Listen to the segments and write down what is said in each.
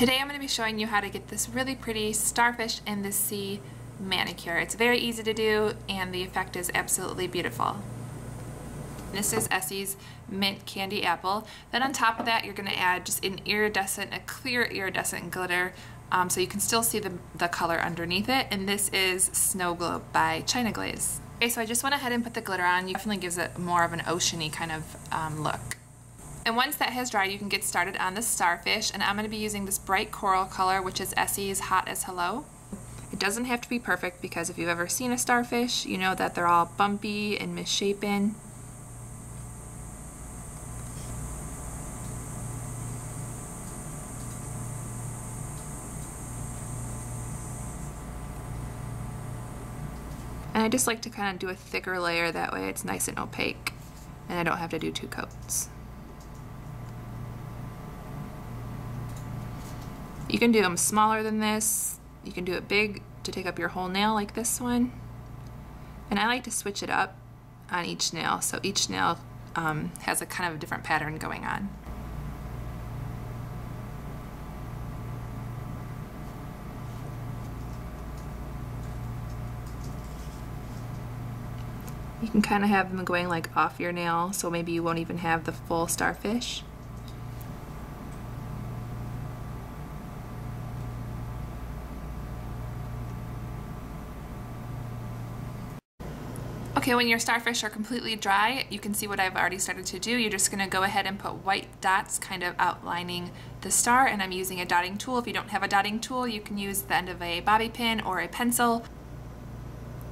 Today I'm going to be showing you how to get this really pretty starfish in the sea manicure. It's very easy to do and the effect is absolutely beautiful. This is Essie's Mint Candy Apple. Then on top of that you're going to add just an iridescent, a clear iridescent glitter um, so you can still see the, the color underneath it. And this is Snow Globe by China Glaze. Okay, so I just went ahead and put the glitter on. It definitely gives it more of an oceany kind of um, look. And once that has dried, you can get started on the starfish. And I'm going to be using this bright coral color, which is Essie's Haute as Hello. It doesn't have to be perfect because if you've ever seen a starfish, you know that they're all bumpy and misshapen. And I just like to kind of do a thicker layer that way it's nice and opaque and I don't have to do two coats. You can do them smaller than this. You can do it big to take up your whole nail like this one. And I like to switch it up on each nail so each nail um, has a kind of a different pattern going on. You can kind of have them going like off your nail so maybe you won't even have the full starfish. Okay, when your starfish are completely dry, you can see what I've already started to do. You're just gonna go ahead and put white dots kind of outlining the star, and I'm using a dotting tool. If you don't have a dotting tool, you can use the end of a bobby pin or a pencil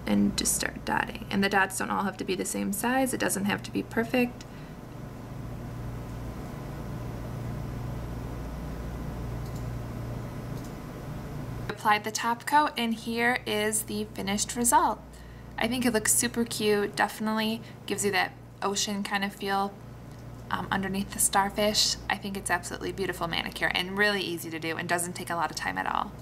and just start dotting. And the dots don't all have to be the same size. It doesn't have to be perfect. Applied the top coat and here is the finished result. I think it looks super cute. Definitely gives you that ocean kind of feel um, underneath the starfish. I think it's absolutely beautiful manicure and really easy to do and doesn't take a lot of time at all.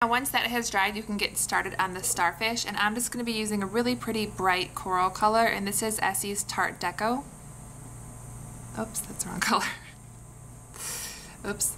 Now once that has dried you can get started on the starfish and I'm just going to be using a really pretty bright coral color and this is Essie's Tart Deco. Oops, that's the wrong color. Oops.